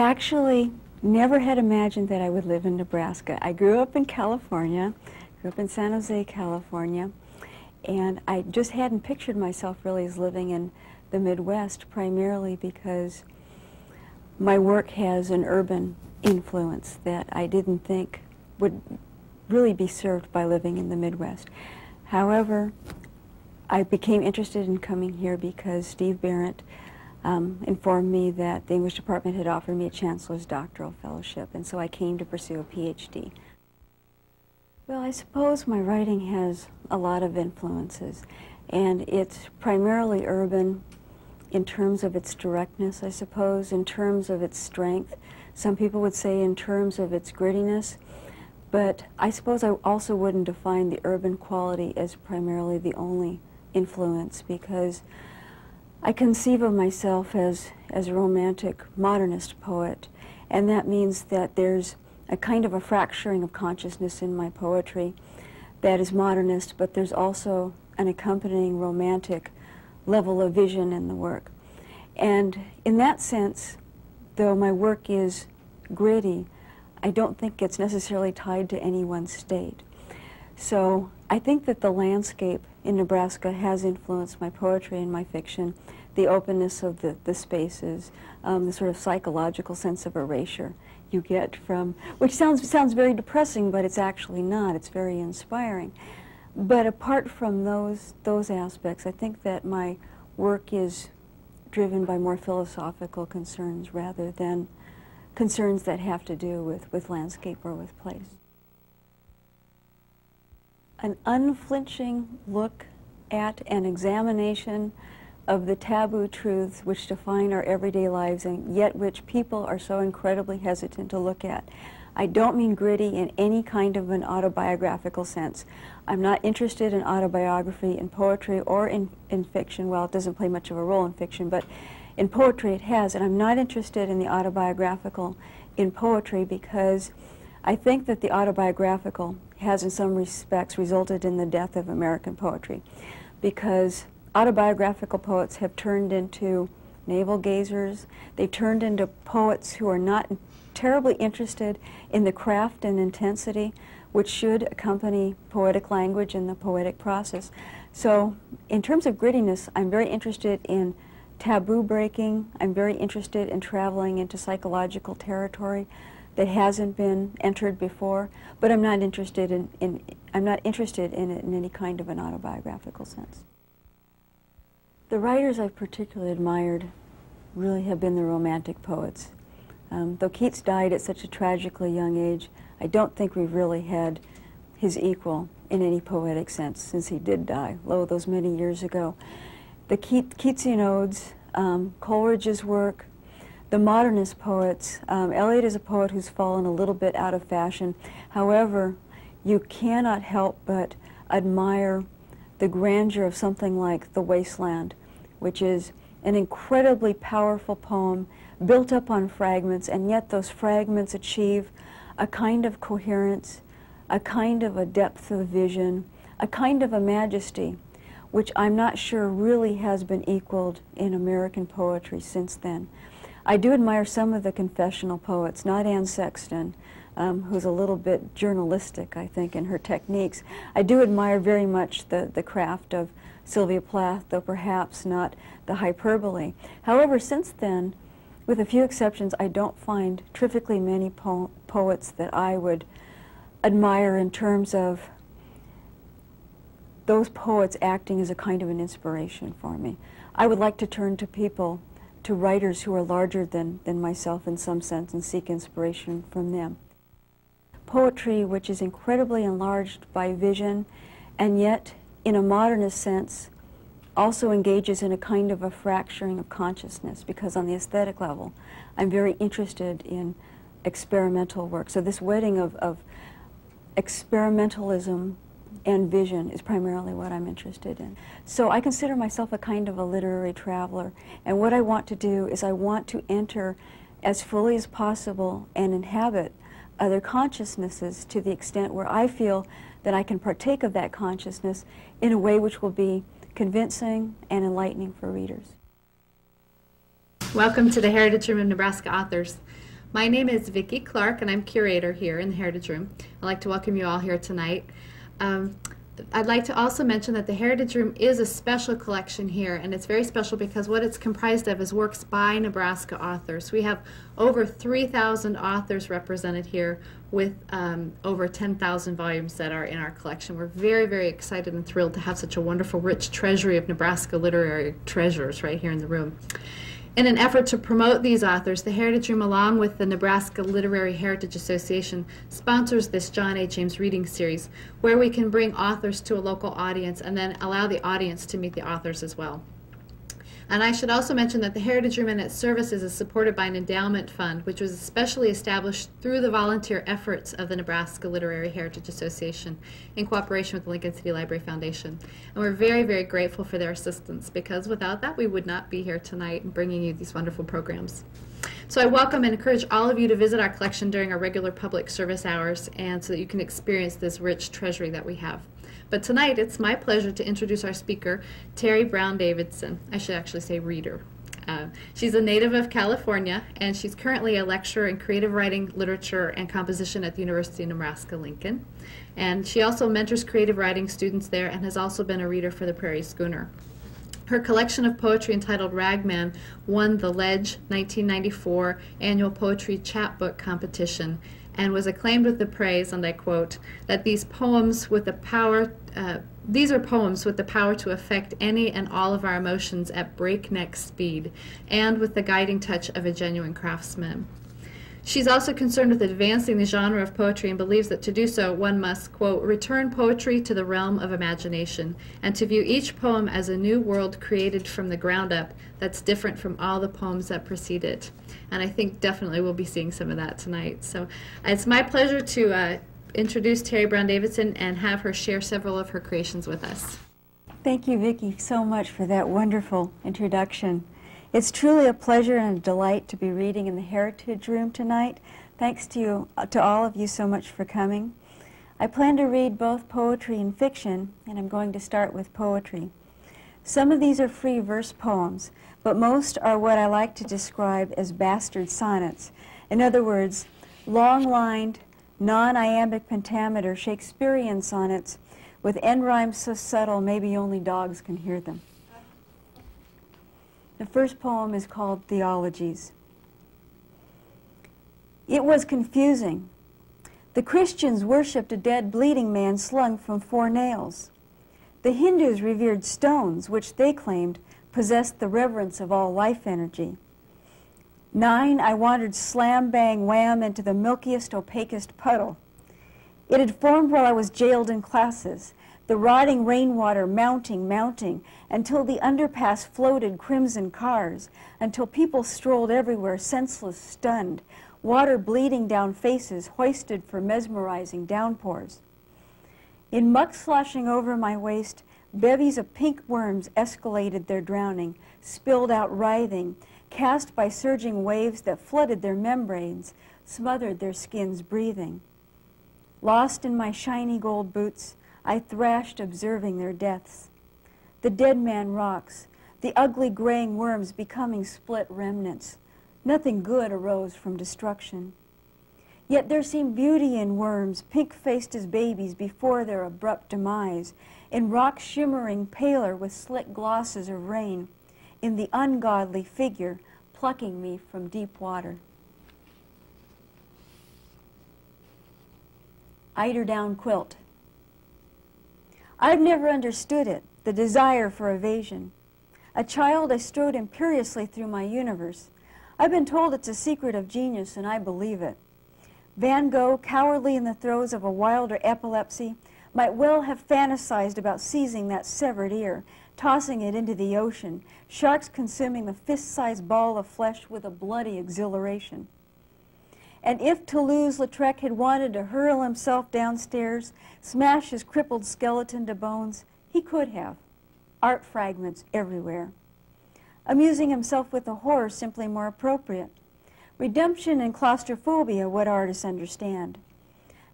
actually never had imagined that I would live in Nebraska. I grew up in California, grew up in San Jose, California, and I just hadn't pictured myself really as living in the Midwest primarily because my work has an urban influence that I didn't think would really be served by living in the Midwest. However, I became interested in coming here because Steve Barrett um, informed me that the English department had offered me a chancellor's doctoral fellowship, and so I came to pursue a PhD. Well, I suppose my writing has a lot of influences, and it's primarily urban in terms of its directness, I suppose, in terms of its strength. Some people would say in terms of its grittiness, but I suppose I also wouldn't define the urban quality as primarily the only influence because I conceive of myself as, as a romantic modernist poet, and that means that there's a kind of a fracturing of consciousness in my poetry that is modernist, but there's also an accompanying romantic level of vision in the work. And in that sense, though my work is gritty, I don't think it's necessarily tied to any one state. So I think that the landscape in Nebraska has influenced my poetry and my fiction, the openness of the, the spaces, um, the sort of psychological sense of erasure you get from, which sounds, sounds very depressing, but it's actually not. It's very inspiring. But apart from those, those aspects, I think that my work is driven by more philosophical concerns rather than concerns that have to do with, with landscape or with place an unflinching look at an examination of the taboo truths which define our everyday lives and yet which people are so incredibly hesitant to look at. I don't mean gritty in any kind of an autobiographical sense. I'm not interested in autobiography in poetry or in, in fiction. Well, it doesn't play much of a role in fiction, but in poetry it has. And I'm not interested in the autobiographical in poetry because I think that the autobiographical has in some respects resulted in the death of American poetry because autobiographical poets have turned into navel gazers. They've turned into poets who are not terribly interested in the craft and intensity which should accompany poetic language and the poetic process. So in terms of grittiness, I'm very interested in taboo breaking. I'm very interested in traveling into psychological territory that hasn't been entered before, but I'm not interested in, in I'm not interested in it in any kind of an autobiographical sense. The writers I've particularly admired really have been the Romantic poets. Um, though Keats died at such a tragically young age, I don't think we've really had his equal in any poetic sense since he did die, lo, those many years ago. The Keat Keatsian odes, um, Coleridge's work, the modernist poets, um, Eliot is a poet who's fallen a little bit out of fashion. However, you cannot help but admire the grandeur of something like The Wasteland, which is an incredibly powerful poem built up on fragments, and yet those fragments achieve a kind of coherence, a kind of a depth of vision, a kind of a majesty, which I'm not sure really has been equaled in American poetry since then. I do admire some of the confessional poets, not Anne Sexton, um, who's a little bit journalistic, I think, in her techniques. I do admire very much the, the craft of Sylvia Plath, though perhaps not the hyperbole. However, since then, with a few exceptions, I don't find terrifically many po poets that I would admire in terms of those poets acting as a kind of an inspiration for me. I would like to turn to people to writers who are larger than, than myself in some sense and seek inspiration from them. Poetry, which is incredibly enlarged by vision, and yet, in a modernist sense, also engages in a kind of a fracturing of consciousness because on the aesthetic level, I'm very interested in experimental work. So this wedding of, of experimentalism and vision is primarily what I'm interested in. So I consider myself a kind of a literary traveler, and what I want to do is I want to enter as fully as possible and inhabit other consciousnesses to the extent where I feel that I can partake of that consciousness in a way which will be convincing and enlightening for readers. Welcome to the Heritage Room of Nebraska Authors. My name is Vicki Clark, and I'm curator here in the Heritage Room. I'd like to welcome you all here tonight. Um, I'd like to also mention that the Heritage Room is a special collection here, and it's very special because what it's comprised of is works by Nebraska authors. We have over 3,000 authors represented here with um, over 10,000 volumes that are in our collection. We're very, very excited and thrilled to have such a wonderful, rich treasury of Nebraska literary treasures right here in the room. In an effort to promote these authors, the Heritage Room, along with the Nebraska Literary Heritage Association, sponsors this John H. Ames reading series, where we can bring authors to a local audience and then allow the audience to meet the authors as well. And I should also mention that the Heritage Room and its services is supported by an endowment fund, which was especially established through the volunteer efforts of the Nebraska Literary Heritage Association in cooperation with the Lincoln City Library Foundation. And we're very, very grateful for their assistance because without that, we would not be here tonight and bringing you these wonderful programs. So I welcome and encourage all of you to visit our collection during our regular public service hours and so that you can experience this rich treasury that we have. But tonight it's my pleasure to introduce our speaker, Terri Brown-Davidson. I should actually say reader. Uh, she's a native of California, and she's currently a lecturer in creative writing, literature, and composition at the University of Nebraska Lincoln. And she also mentors creative writing students there and has also been a reader for the Prairie Schooner. Her collection of poetry entitled Ragman won the Ledge 1994 annual poetry chapbook competition and was acclaimed with the praise, and I quote, that these poems with the power, uh, these are poems with the power to affect any and all of our emotions at breakneck speed, and with the guiding touch of a genuine craftsman. She's also concerned with advancing the genre of poetry and believes that to do so, one must, quote, return poetry to the realm of imagination and to view each poem as a new world created from the ground up that's different from all the poems that precede it. And I think definitely we'll be seeing some of that tonight. So it's my pleasure to uh, introduce Terri Brown-Davidson and have her share several of her creations with us. Thank you, Vicki, so much for that wonderful introduction. It's truly a pleasure and a delight to be reading in the Heritage Room tonight. Thanks to you, uh, to all of you so much for coming. I plan to read both poetry and fiction, and I'm going to start with poetry. Some of these are free verse poems, but most are what I like to describe as bastard sonnets. In other words, long-lined, non-iambic pentameter Shakespearean sonnets with end rhymes so subtle maybe only dogs can hear them. The first poem is called Theologies. It was confusing. The Christians worshipped a dead bleeding man slung from four nails. The Hindus revered stones, which they claimed possessed the reverence of all life energy. Nine, I wandered slam bang wham into the milkiest, opaquest puddle. It had formed while I was jailed in classes, the rotting rainwater mounting, mounting, until the underpass floated crimson cars, until people strolled everywhere, senseless, stunned, water bleeding down faces, hoisted for mesmerizing downpours. In muck sloshing over my waist, bevies of pink worms escalated their drowning, spilled out writhing, cast by surging waves that flooded their membranes, smothered their skins breathing. Lost in my shiny gold boots, I thrashed observing their deaths. The dead man rocks, the ugly graying worms becoming split remnants. Nothing good arose from destruction. Yet there seemed beauty in worms, pink-faced as babies before their abrupt demise, in rock shimmering paler with slick glosses of rain, in the ungodly figure plucking me from deep water. Eiderdown quilt. I've never understood it, the desire for evasion. A child, I strode imperiously through my universe. I've been told it's a secret of genius, and I believe it. Van Gogh, cowardly in the throes of a wilder epilepsy, might well have fantasized about seizing that severed ear, tossing it into the ocean, sharks consuming the fist-sized ball of flesh with a bloody exhilaration. And if Toulouse-Lautrec had wanted to hurl himself downstairs, smash his crippled skeleton to bones, he could have. Art fragments everywhere. Amusing himself with the horror simply more appropriate. Redemption and claustrophobia, what artists understand.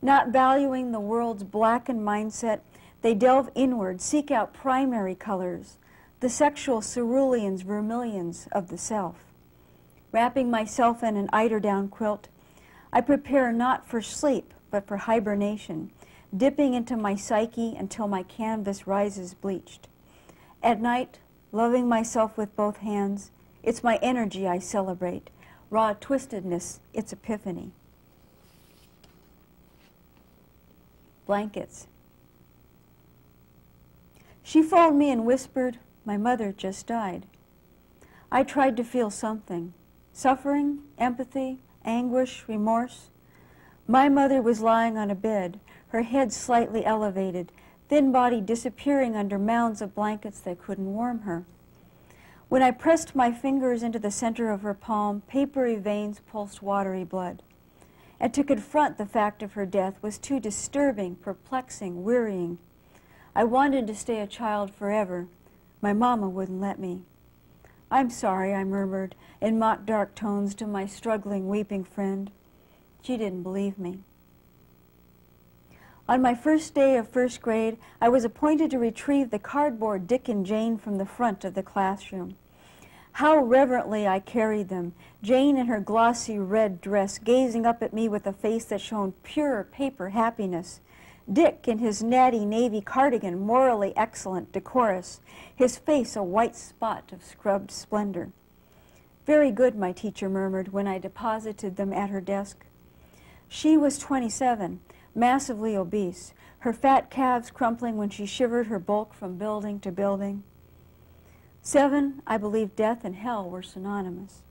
Not valuing the world's blackened mindset, they delve inward, seek out primary colors, the sexual ceruleans, vermilions of the self. Wrapping myself in an eiderdown quilt, I prepare not for sleep, but for hibernation, dipping into my psyche until my canvas rises bleached. At night, loving myself with both hands, it's my energy I celebrate, raw twistedness, its epiphany. Blankets. She folded me and whispered, My mother just died. I tried to feel something suffering, empathy, anguish, remorse. My mother was lying on a bed, her head slightly elevated, thin body disappearing under mounds of blankets that couldn't warm her. When I pressed my fingers into the center of her palm, papery veins pulsed watery blood. And to confront the fact of her death was too disturbing, perplexing, wearying. I wanted to stay a child forever. My mama wouldn't let me. I'm sorry, I murmured in mock dark tones to my struggling, weeping friend. She didn't believe me. On my first day of first grade, I was appointed to retrieve the cardboard Dick and Jane from the front of the classroom. How reverently I carried them, Jane in her glossy red dress, gazing up at me with a face that shone pure paper happiness. Dick in his natty navy cardigan, morally excellent, decorous, his face a white spot of scrubbed splendor. Very good, my teacher murmured when I deposited them at her desk. She was 27, massively obese, her fat calves crumpling when she shivered her bulk from building to building. Seven, I believed death and hell were synonymous.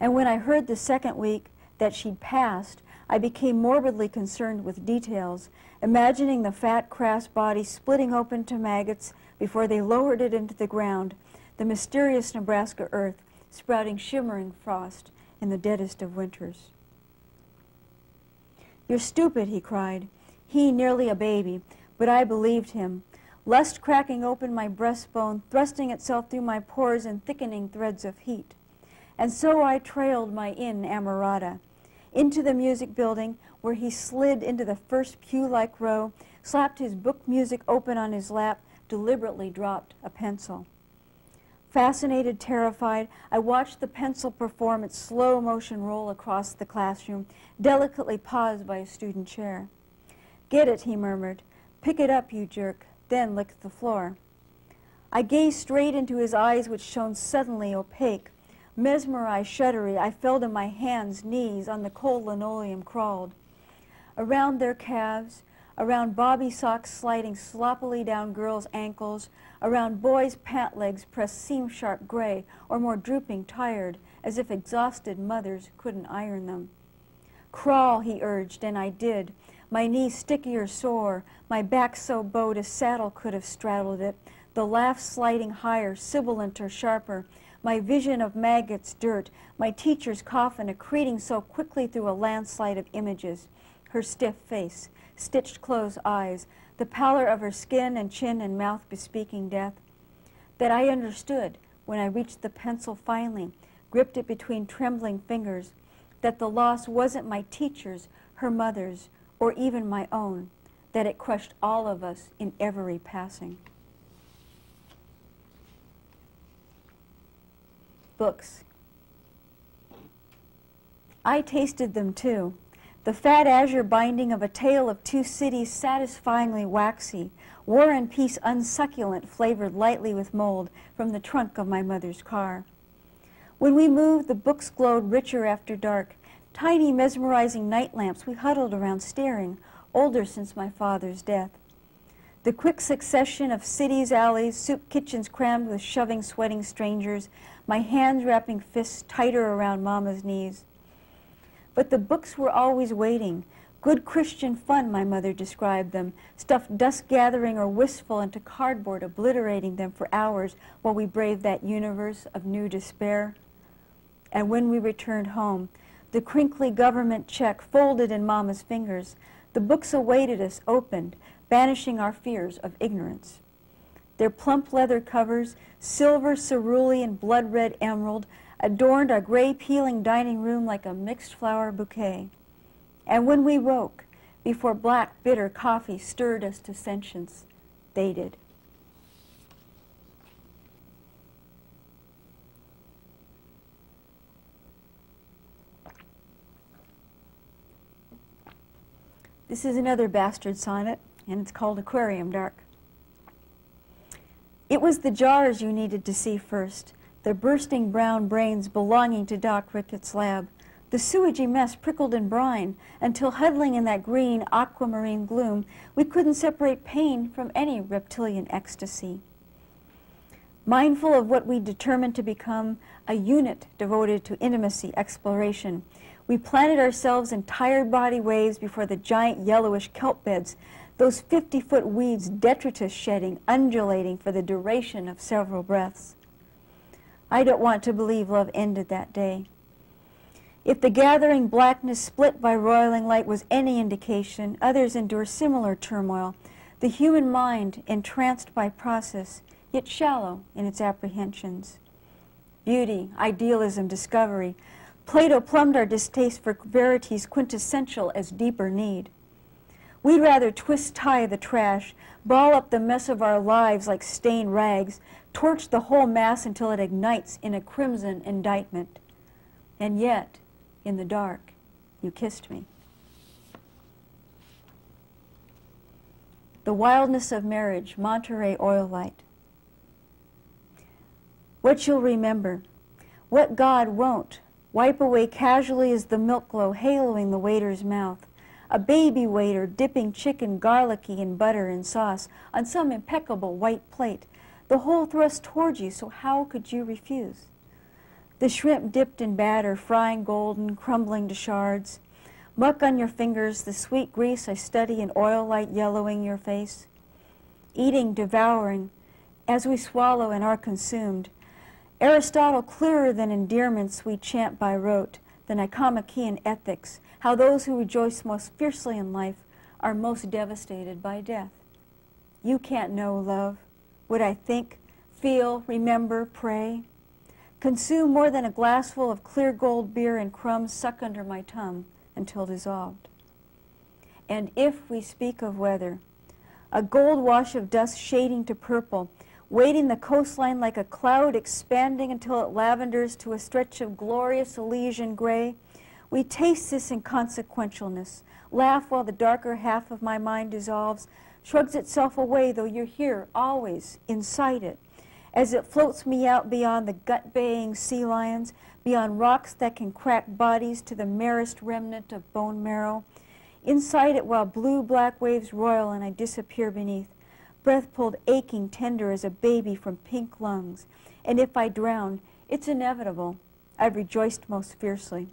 And when I heard the second week that she'd passed, I became morbidly concerned with details, imagining the fat, crass body splitting open to maggots before they lowered it into the ground, the mysterious Nebraska earth sprouting shimmering frost in the deadest of winters. You're stupid, he cried. He nearly a baby, but I believed him. Lust cracking open my breastbone, thrusting itself through my pores in thickening threads of heat. And so I trailed my inamorata into the music building where he slid into the first pew-like row, slapped his book music open on his lap, deliberately dropped a pencil. Fascinated, terrified, I watched the pencil perform its slow motion roll across the classroom, delicately paused by a student chair. Get it, he murmured. Pick it up, you jerk, then licked the floor. I gazed straight into his eyes, which shone suddenly opaque. Mesmerized, shuddery, I fell to my hands, knees, on the cold linoleum crawled. Around their calves, around bobby socks sliding sloppily down girls' ankles, around boys' pant legs pressed seam-sharp gray or more drooping tired, as if exhausted mothers couldn't iron them. Crawl, he urged, and I did. My knees stickier sore, my back so bowed a saddle could have straddled it, the laugh sliding higher, sibilant or sharper, my vision of maggots, dirt, my teacher's coffin accreting so quickly through a landslide of images, her stiff face, stitched closed eyes, the pallor of her skin and chin and mouth bespeaking death, that I understood when I reached the pencil finally, gripped it between trembling fingers, that the loss wasn't my teacher's, her mother's, or even my own, that it crushed all of us in every passing. Books. I tasted them too the fat azure binding of a tale of two cities satisfyingly waxy, war and peace unsucculent, flavored lightly with mold from the trunk of my mother's car. When we moved, the books glowed richer after dark. Tiny, mesmerizing night lamps we huddled around staring, older since my father's death. The quick succession of cities, alleys, soup kitchens crammed with shoving, sweating strangers, my hands wrapping fists tighter around Mama's knees. But the books were always waiting. Good Christian fun, my mother described them, stuffed dust gathering or wistful into cardboard, obliterating them for hours while we braved that universe of new despair. And when we returned home, the crinkly government check folded in Mama's fingers, the books awaited us opened, banishing our fears of ignorance. Their plump leather covers, silver cerulean blood red emerald, adorned our gray peeling dining room like a mixed flower bouquet. And when we woke, before black bitter coffee stirred us to sentience, they did. This is another bastard sonnet, and it's called Aquarium Dark. It was the jars you needed to see first, the bursting brown brains belonging to Doc Ricketts' lab, the sewagey mess prickled in brine, until huddling in that green aquamarine gloom, we couldn't separate pain from any reptilian ecstasy. Mindful of what we determined to become, a unit devoted to intimacy exploration, we planted ourselves in tired body waves before the giant yellowish kelp beds, those 50 foot weeds detritus shedding, undulating for the duration of several breaths. I don't want to believe love ended that day. If the gathering blackness split by roiling light was any indication, others endure similar turmoil. The human mind, entranced by process, yet shallow in its apprehensions. Beauty, idealism, discovery. Plato plumbed our distaste for verities quintessential as deeper need. We'd rather twist tie the trash, ball up the mess of our lives like stained rags, torch the whole mass until it ignites in a crimson indictment. And yet, in the dark, you kissed me. The Wildness of Marriage, Monterey Oil Light. What you'll remember, what God won't, wipe away casually as the milk glow haloing the waiter's mouth. A baby waiter dipping chicken garlicky in butter and sauce on some impeccable white plate, the whole thrust towards you, so how could you refuse? The shrimp dipped in batter, frying golden, crumbling to shards. Muck on your fingers, the sweet grease I study in oil light yellowing your face. Eating, devouring, as we swallow and are consumed. Aristotle clearer than endearments we chant by rote, the Nicomachean ethics, how those who rejoice most fiercely in life are most devastated by death. You can't know love, what I think, feel, remember, pray. Consume more than a glassful of clear gold beer and crumbs suck under my tongue until dissolved. And if we speak of weather, a gold wash of dust shading to purple, weighting the coastline like a cloud expanding until it lavenders to a stretch of glorious Elysian gray, we taste this inconsequentialness, laugh while the darker half of my mind dissolves, shrugs itself away, though you're here, always, inside it, as it floats me out beyond the gut baying sea lions, beyond rocks that can crack bodies to the merest remnant of bone marrow. Inside it, while blue black waves roil and I disappear beneath, breath pulled aching tender as a baby from pink lungs. And if I drown, it's inevitable. I've rejoiced most fiercely.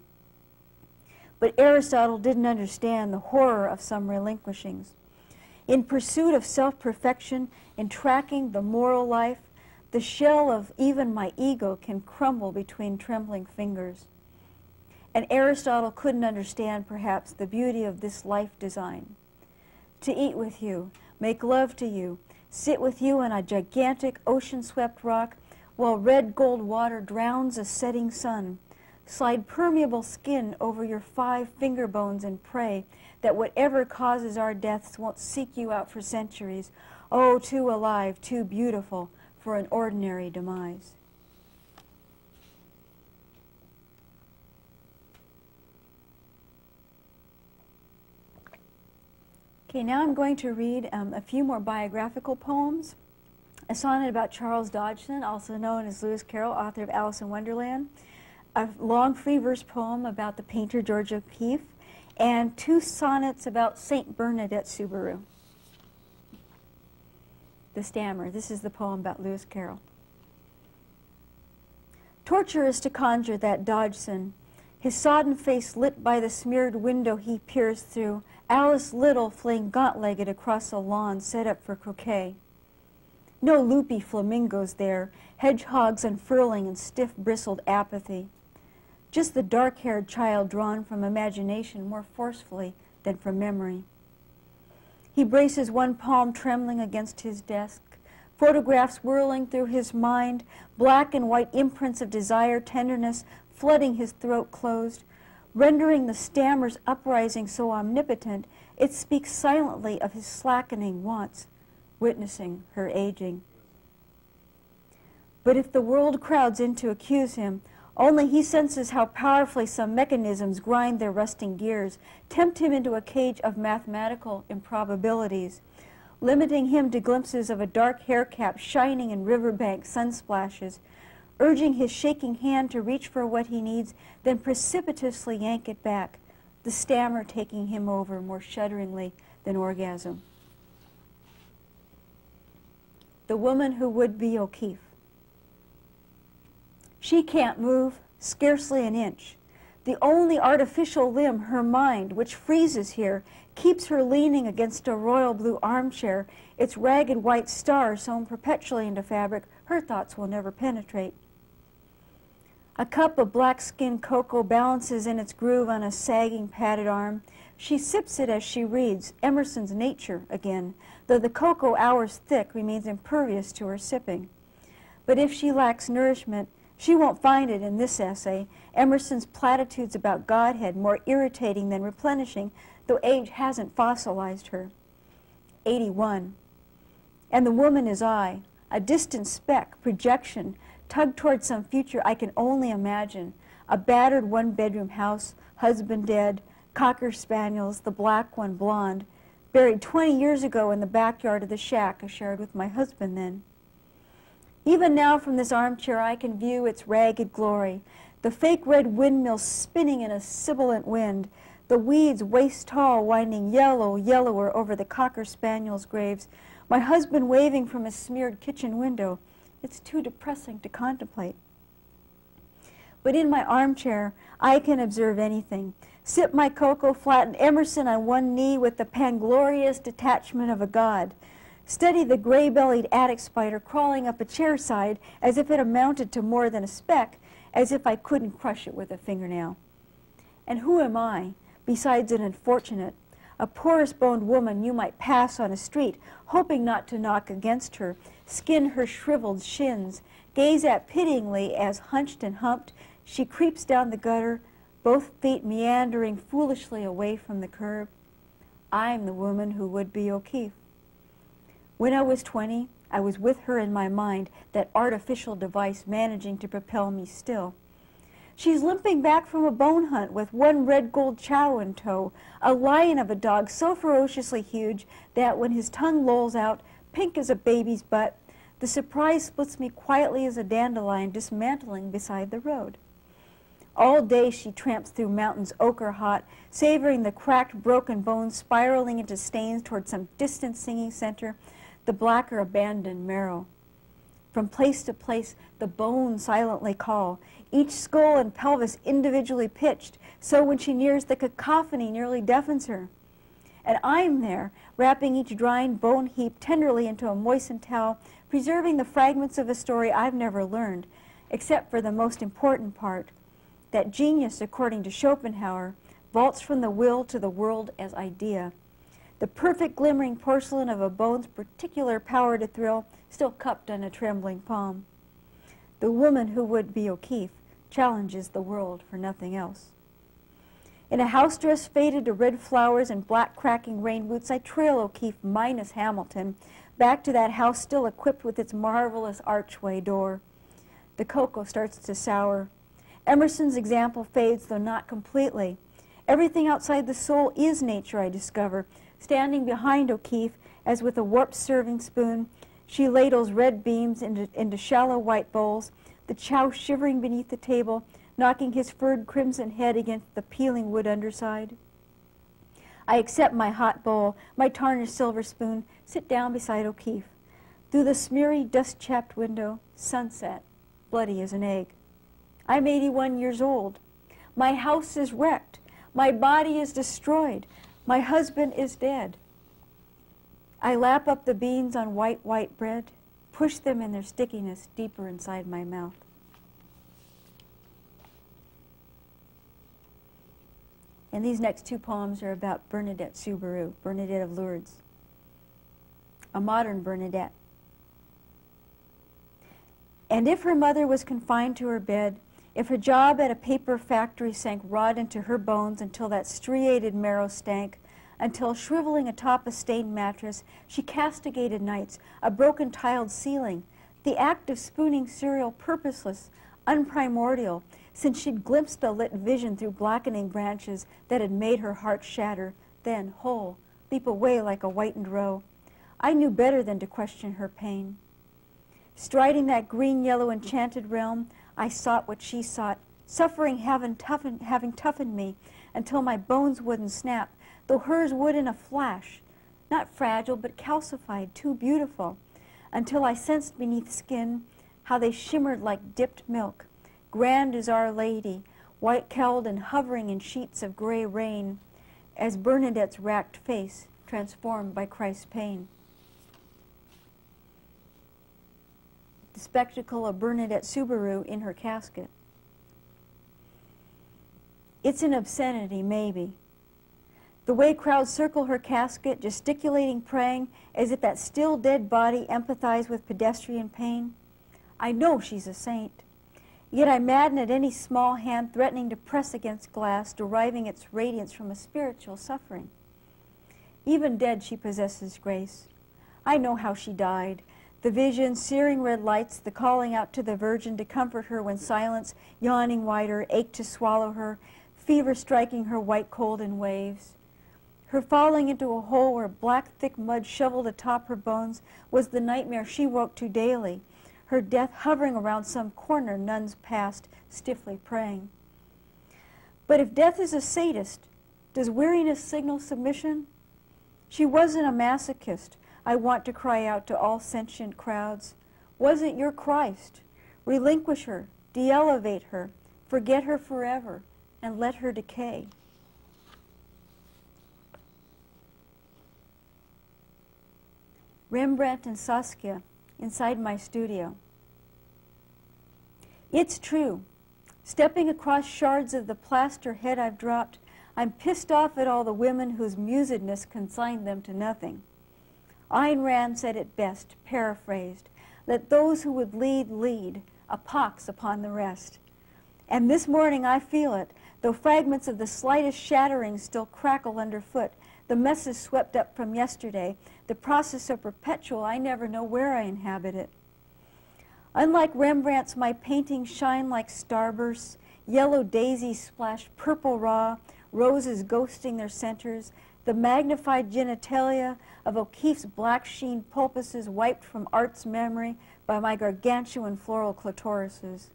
But Aristotle didn't understand the horror of some relinquishings. In pursuit of self perfection, in tracking the moral life, the shell of even my ego can crumble between trembling fingers. And Aristotle couldn't understand, perhaps, the beauty of this life design. To eat with you, make love to you, sit with you on a gigantic ocean swept rock while red gold water drowns a setting sun. Slide permeable skin over your five finger bones and pray that whatever causes our deaths won't seek you out for centuries. Oh, too alive, too beautiful, for an ordinary demise. Okay, now I'm going to read um, a few more biographical poems. A sonnet about Charles Dodgson, also known as Lewis Carroll, author of Alice in Wonderland. A long free verse poem about the painter Georgia O'Keeffe. And two sonnets about St. Bernadette Soubirous. The Stammer. This is the poem about Lewis Carroll. Torture is to conjure that Dodgson, his sodden face lit by the smeared window he peers through, Alice Liddell fleeing gaunt-legged across a lawn set up for croquet. No loopy flamingos there, hedgehogs unfurling in stiff bristled apathy. Just the dark-haired child drawn from imagination more forcefully than from memory. He braces one palm trembling against his desk, photographs whirling through his mind, black and white imprints of desire, tenderness, flooding his throat closed, rendering the stammer's uprising so omnipotent, it speaks silently of his slackening wants, witnessing her aging. But if the world crowds in to accuse him, Only he senses how powerfully some mechanisms grind their rusting gears, tempt him into a cage of mathematical improbabilities, limiting him to glimpses of a dark hair cap shining in riverbank sun splashes, urging his shaking hand to reach for what he needs, then precipitously yank it back, the stammer taking him over more shudderingly than orgasm. The woman who would be O'Keeffe. She can't move, scarcely an inch. The only artificial limb, her mind, which freezes here, keeps her leaning against a royal blue armchair, its ragged white star sewn perpetually into fabric her thoughts will never penetrate. A cup of black-skinned cocoa balances in its groove on a sagging padded arm. She sips it as she reads Emerson's Nature again, though the cocoa hours thick remains impervious to her sipping. But if she lacks nourishment, she won't find it in this essay, Emerson's platitudes about Godhead more irritating than replenishing, though age hasn't fossilized her. 81. And the woman is I, a distant speck, projection, tugged toward some future I can only imagine. A battered one bedroom house, husband dead, cocker spaniels, the black one blonde, buried 20 years ago in the backyard of the shack I shared with my husband then. Even now from this armchair I can view its ragged glory, the fake red windmill spinning in a sibilant wind, the weeds waist tall winding yellow, yellower over the cocker spaniel's graves, my husband waving from a smeared kitchen window, it's too depressing to contemplate. But in my armchair, I can observe anything. Sip my cocoa, flatten Emerson on one knee with the panglorious detachment of a god. Study the gray-bellied attic spider crawling up a chair side as if it amounted to more than a speck, as if I couldn't crush it with a fingernail. And who am I, besides an unfortunate, a porous-boned woman you might pass on a street, hoping not to knock against her, skin her shriveled shins, gaze at pityingly as, hunched and humped, she creeps down the gutter, both feet meandering foolishly away from the curb. I'm the woman who would be O'Keeffe. When I was 20, I was with her in my mind, that artificial device managing to propel me still. She's limping back from a bone hunt with one red gold chow in tow, a lion of a dog so ferociously huge that when his tongue lolls out, pink as a baby's butt. The surprise splits me quietly as a dandelion dismantling beside the road. All day she tramps through mountains ochre hot, savoring the cracked, broken bones spiraling into stains toward some distant singing center, the black or abandoned marrow. From place to place, the bones silently call, each skull and pelvis individually pitched, so when she nears the cacophony nearly deafens her and I'm there, wrapping each drying bone heap tenderly into a moistened towel, preserving the fragments of a story I've never learned, except for the most important part, that genius, according to Schopenhauer, vaults from the will to the world as idea. The perfect glimmering porcelain of a bone's particular power to thrill, still cupped in a trembling palm. The woman who would be O'Keeffe challenges the world for nothing else. In a house dress faded to red flowers and black cracking rain boots, I trail O'Keeffe minus Hamilton back to that house still equipped with its marvelous archway door. The cocoa starts to sour. Emerson's example fades, though not completely. Everything outside the soul is nature, I discover, standing behind O'Keeffe, as with a warped serving spoon, she ladles red beams into, into shallow white bowls, the chow shivering beneath the table, knocking his furred crimson head against the peeling wood underside. I accept my hot bowl, my tarnished silver spoon, sit down beside O'Keeffe. Through the smeary, dust-chapped window, sunset, bloody as an egg. I'm 81 years old. My house is wrecked. My body is destroyed. My husband is dead. I lap up the beans on white, white bread, push them in their stickiness deeper inside my mouth. And these next two poems are about Bernadette Soubirous, Bernadette of Lourdes, a modern Bernadette. And if her mother was confined to her bed, if her job at a paper factory sank rot into her bones until that striated marrow stank, until shriveling atop a stained mattress, she castigated nights, a broken tiled ceiling, the act of spooning cereal purposeless, unprimordial, since she'd glimpsed a lit vision through blackening branches that had made her heart shatter, then, whole, leap away like a whitened roe. I knew better than to question her pain. Striding that green-yellow enchanted realm, I sought what she sought, suffering having toughened, having toughened me until my bones wouldn't snap, though hers would in a flash, not fragile but calcified, too beautiful, until I sensed beneath skin how they shimmered like dipped milk, grand as Our Lady, white-cowled and hovering in sheets of gray rain, as Bernadette's racked face transformed by Christ's pain. The spectacle of Bernadette Soubirous in her casket. It's an obscenity, maybe. The way crowds circle her casket, gesticulating, praying, as if that still dead body empathized with pedestrian pain. I know she's a saint. Yet I madden at any small hand threatening to press against glass, deriving its radiance from a spiritual suffering. Even dead, she possesses grace. I know how she died. The vision, searing red lights, the calling out to the Virgin to comfort her when silence, yawning wider, ached to swallow her, fever striking her white cold in waves. Her falling into a hole where black, thick mud shoveled atop her bones was the nightmare she woke to daily her death hovering around some corner nuns passed, stiffly praying. But if death is a sadist, does weariness signal submission? She wasn't a masochist. I want to cry out to all sentient crowds. Wasn't your Christ? Relinquish her, de-elevate her, forget her forever, and let her decay. Rembrandt and Saskia inside my studio. It's true. Stepping across shards of the plaster head I've dropped, I'm pissed off at all the women whose musedness consigned them to nothing. Ayn Rand said it best, paraphrased, let those who would lead lead, a pox upon the rest. And this morning I feel it, though fragments of the slightest shattering still crackle underfoot, the messes swept up from yesterday, the process so perpetual I never know where I inhabit it. Unlike Rembrandt's, my paintings shine like starbursts, yellow daisies splash purple raw, roses ghosting their centers, the magnified genitalia of O'Keeffe's black sheen pulpuses wiped from art's memory by my gargantuan floral clitorises.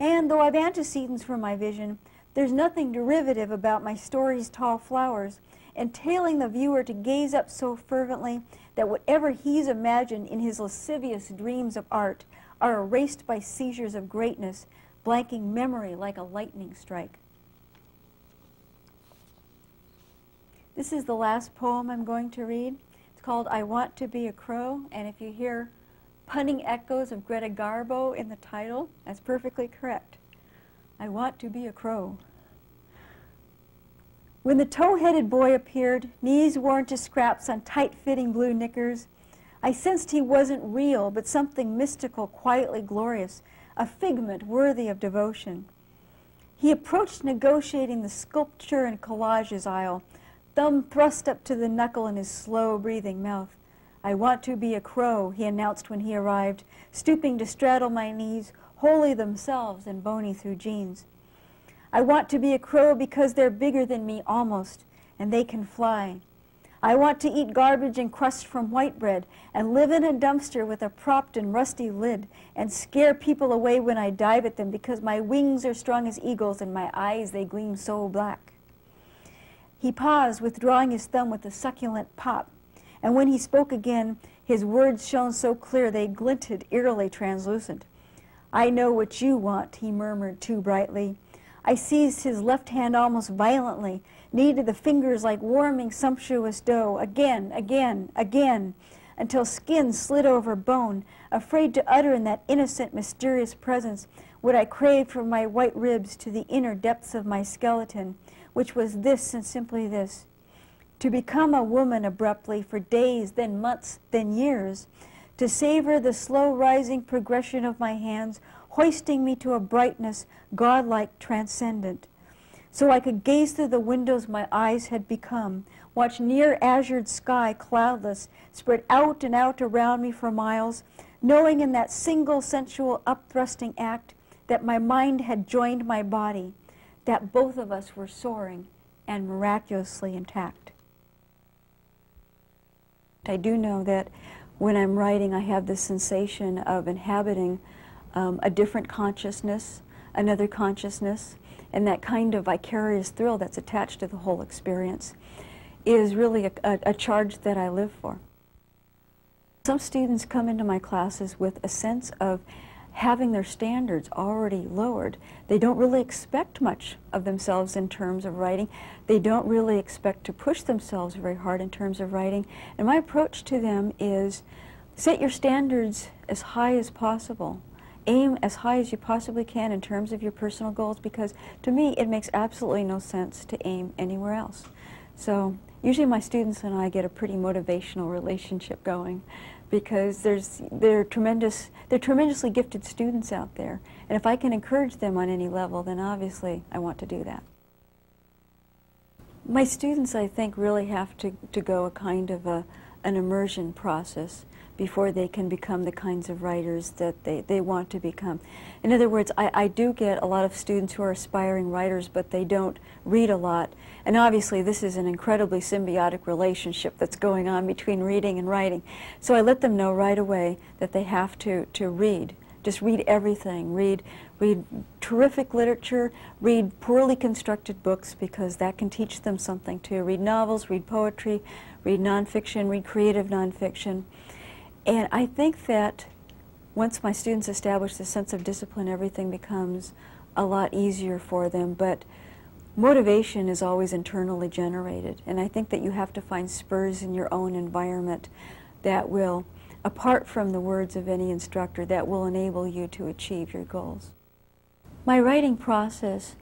And though I've antecedents for my vision, there's nothing derivative about my story's tall flowers, entailing the viewer to gaze up so fervently that whatever he's imagined in his lascivious dreams of art are erased by seizures of greatness, blanking memory like a lightning strike. This is the last poem I'm going to read. It's called I Want to Be a Crow, and if you hear punning echoes of Greta Garbo in the title, that's perfectly correct. I want to be a crow. When the tow-headed boy appeared, knees worn to scraps on tight-fitting blue knickers, I sensed he wasn't real, but something mystical, quietly glorious, a figment worthy of devotion. He approached negotiating the sculpture and collages aisle, thumb thrust up to the knuckle in his slow-breathing mouth. I want to be a crow, he announced when he arrived, stooping to straddle my knees, wholly themselves and bony through jeans. I want to be a crow because they're bigger than me almost, and they can fly. I want to eat garbage and crust from white bread and live in a dumpster with a propped and rusty lid and scare people away when I dive at them because my wings are strong as eagles and my eyes they gleam so black. He paused, withdrawing his thumb with a succulent pop, and when he spoke again, his words shone so clear they glinted eerily translucent. I know what you want, he murmured too brightly. I seized his left hand almost violently, kneaded the fingers like warming sumptuous dough, again, again, again, until skin slid over bone, afraid to utter in that innocent, mysterious presence what I craved from my white ribs to the inner depths of my skeleton, which was this and simply this. To become a woman abruptly for days, then months, then years, to savor the slow rising progression of my hands, hoisting me to a brightness godlike transcendent. So I could gaze through the windows my eyes had become, watch near azured sky cloudless spread out and out around me for miles, knowing in that single sensual upthrusting act that my mind had joined my body, that both of us were soaring and miraculously intact. I do know that when I'm writing, I have this sensation of inhabiting um, a different consciousness, another consciousness, and that kind of vicarious thrill that's attached to the whole experience is really a, a, a charge that I live for. Some students come into my classes with a sense of having their standards already lowered. They don't really expect much of themselves in terms of writing. They don't really expect to push themselves very hard in terms of writing. And my approach to them is set your standards as high as possible. Aim as high as you possibly can in terms of your personal goals because to me it makes absolutely no sense to aim anywhere else. So usually my students and I get a pretty motivational relationship going because there's they're tremendous they're tremendously gifted students out there and if I can encourage them on any level then obviously I want to do that. My students I think really have to, to go a kind of a, an immersion process before they can become the kinds of writers that they, they want to become. In other words, I, I do get a lot of students who are aspiring writers, but they don't read a lot. And obviously, this is an incredibly symbiotic relationship that's going on between reading and writing. So I let them know right away that they have to, to read. Just read everything. Read, read terrific literature, read poorly constructed books because that can teach them something too. Read novels, read poetry, read nonfiction, read creative nonfiction. And I think that once my students establish the sense of discipline, everything becomes a lot easier for them. But motivation is always internally generated. And I think that you have to find spurs in your own environment that will, apart from the words of any instructor, that will enable you to achieve your goals. My writing process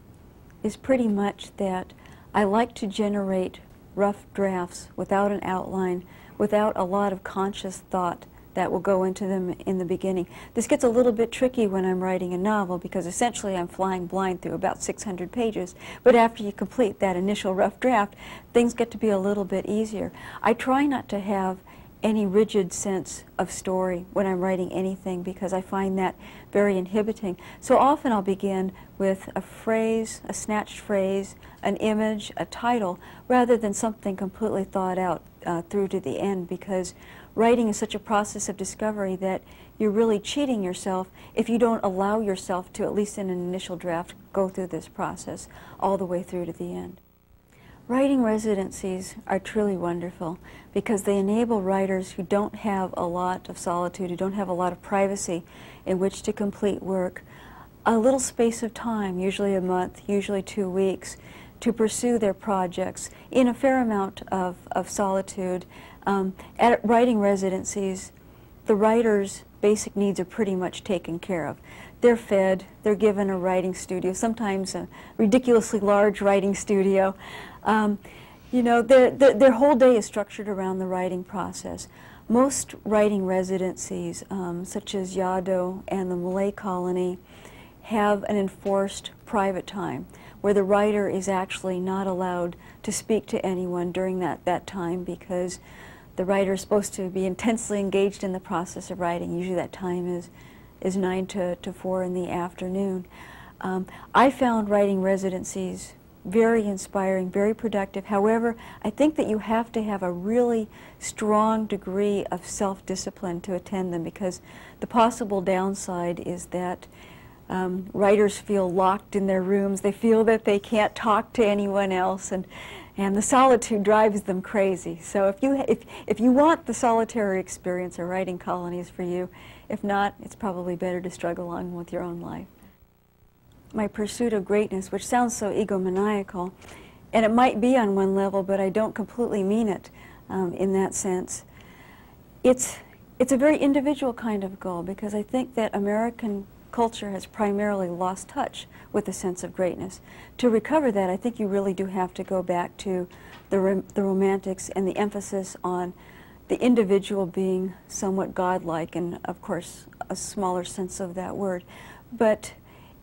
is pretty much that I like to generate rough drafts without an outline, without a lot of conscious thought that will go into them in the beginning. This gets a little bit tricky when I'm writing a novel because essentially I'm flying blind through about 600 pages. But after you complete that initial rough draft, things get to be a little bit easier. I try not to have any rigid sense of story when I'm writing anything because I find that very inhibiting. So often I'll begin with a phrase, a snatched phrase, an image, a title, rather than something completely thought out uh, through to the end because writing is such a process of discovery that you're really cheating yourself if you don't allow yourself to, at least in an initial draft, go through this process all the way through to the end. Writing residencies are truly wonderful because they enable writers who don't have a lot of solitude, who don't have a lot of privacy in which to complete work, a little space of time, usually a month, usually two weeks, to pursue their projects in a fair amount of, of solitude um, at writing residencies, the writer's basic needs are pretty much taken care of. They're fed, they're given a writing studio, sometimes a ridiculously large writing studio. Um, you know, their, their, whole day is structured around the writing process. Most writing residencies, um, such as Yaddo and the Millay Colony, have an enforced private time where the writer is actually not allowed to speak to anyone during that, that time because the writer is supposed to be intensely engaged in the process of writing. Usually that time is, is 9 to, to 4 in the afternoon. Um, I found writing residencies very inspiring, very productive. However, I think that you have to have a really strong degree of self-discipline to attend them because the possible downside is that um, writers feel locked in their rooms. They feel that they can't talk to anyone else, and and the solitude drives them crazy. So if you, if, if you want the solitary experience, a writing colony is for you. If not, it's probably better to struggle on with your own life. My pursuit of greatness, which sounds so egomaniacal, and it might be on one level, but I don't completely mean it um, in that sense. It's, it's a very individual kind of goal because I think that American culture has primarily lost touch with a sense of greatness. To recover that, I think you really do have to go back to the, the romantics and the emphasis on the individual being somewhat godlike, and of course, a smaller sense of that word. But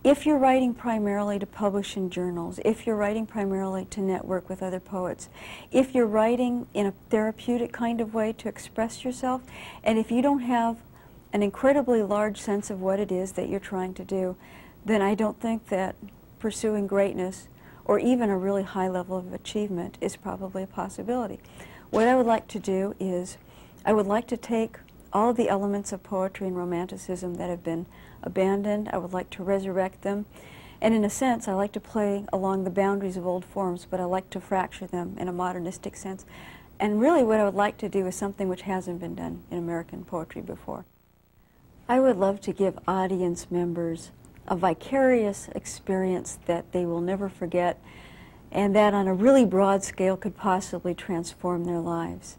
if you're writing primarily to publish in journals, if you're writing primarily to network with other poets, if you're writing in a therapeutic kind of way to express yourself, and if you don't have an incredibly large sense of what it is that you're trying to do, then I don't think that pursuing greatness or even a really high level of achievement is probably a possibility. What I would like to do is I would like to take all the elements of poetry and romanticism that have been abandoned. I would like to resurrect them. And in a sense, I like to play along the boundaries of old forms, but I like to fracture them in a modernistic sense. And really what I would like to do is something which hasn't been done in American poetry before. I would love to give audience members a vicarious experience that they will never forget and that on a really broad scale could possibly transform their lives.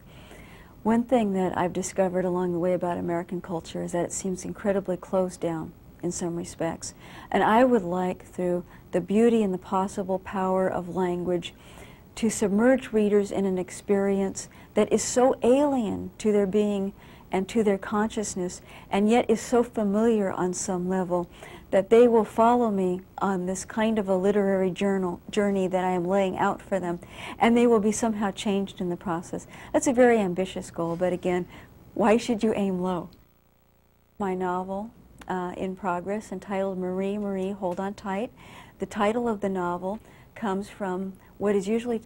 One thing that I've discovered along the way about American culture is that it seems incredibly closed down in some respects. And I would like, through the beauty and the possible power of language, to submerge readers in an experience that is so alien to their being and to their consciousness, and yet is so familiar on some level that they will follow me on this kind of a literary journal, journey that I am laying out for them, and they will be somehow changed in the process. That's a very ambitious goal, but again, why should you aim low? My novel uh, in progress entitled Marie, Marie, Hold On Tight. The title of the novel comes from what is usually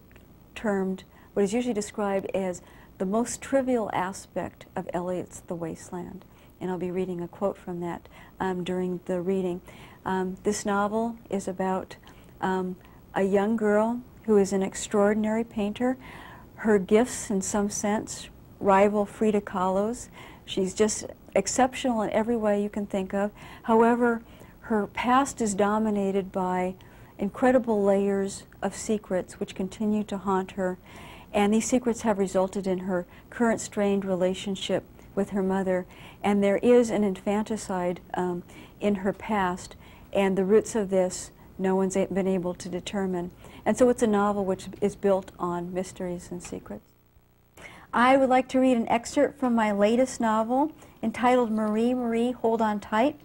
termed, what is usually described as the most trivial aspect of Eliot's The Wasteland and I'll be reading a quote from that um, during the reading. Um, this novel is about um, a young girl who is an extraordinary painter. Her gifts, in some sense, rival Frida Kahlo's. She's just exceptional in every way you can think of. However, her past is dominated by incredible layers of secrets which continue to haunt her. And these secrets have resulted in her current strained relationship with her mother, and there is an infanticide um, in her past, and the roots of this no one's been able to determine. And so it's a novel which is built on mysteries and secrets. I would like to read an excerpt from my latest novel entitled Marie, Marie, Hold On Tight.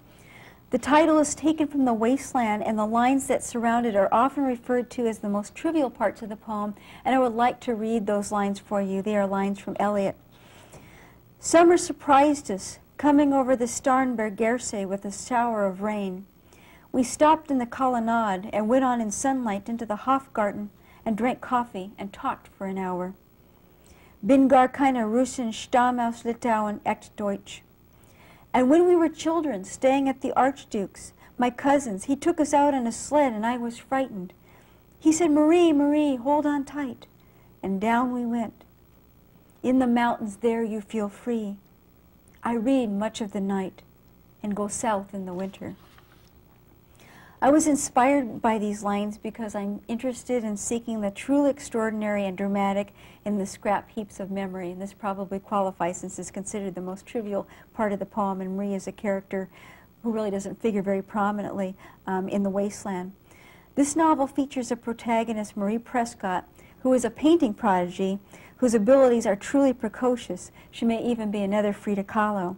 The title is taken from The Wasteland, and the lines that surround it are often referred to as the most trivial parts of the poem, and I would like to read those lines for you. They are lines from Eliot. Summer surprised us, coming over the Starnbergersee with a shower of rain. We stopped in the colonnade and went on in sunlight into the Hofgarten and drank coffee and talked for an hour. Bin gar keine Russen stamm aus Litauen, echt Deutsch. And when we were children, staying at the Archduke's, my cousins, he took us out on a sled and I was frightened. He said, Marie, Marie, hold on tight. And down we went. In the mountains there you feel free. I read much of the night and go south in the winter. I was inspired by these lines because I'm interested in seeking the truly extraordinary and dramatic in the scrap heaps of memory. And this probably qualifies since it's considered the most trivial part of the poem, and Marie is a character who really doesn't figure very prominently um, in The Wasteland. This novel features a protagonist, Marie Prescott, who is a painting prodigy whose abilities are truly precocious. She may even be another Frida Kahlo.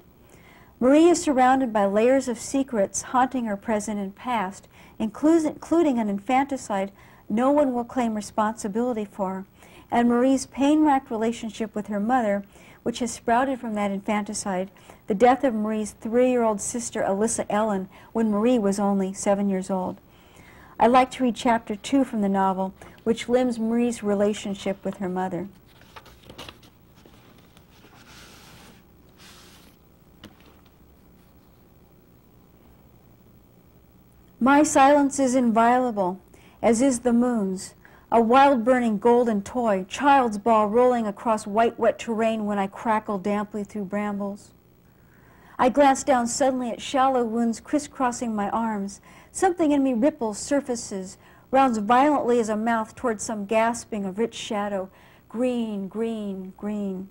Marie is surrounded by layers of secrets haunting her present and past, including an infanticide no one will claim responsibility for, and Marie's pain-racked relationship with her mother, which has sprouted from that infanticide, the death of Marie's three-year-old sister, Alyssa Ellen, when Marie was only seven years old. I'd like to read chapter two from the novel, which limns Marie's relationship with her mother. My silence is inviolable, as is the moon's, a wild burning golden toy, child's ball rolling across white wet terrain when I crackle damply through brambles. I glance down suddenly at shallow wounds crisscrossing my arms. Something in me ripples, surfaces, rounds violently as a mouth towards some gasping of rich shadow. Green, green, green.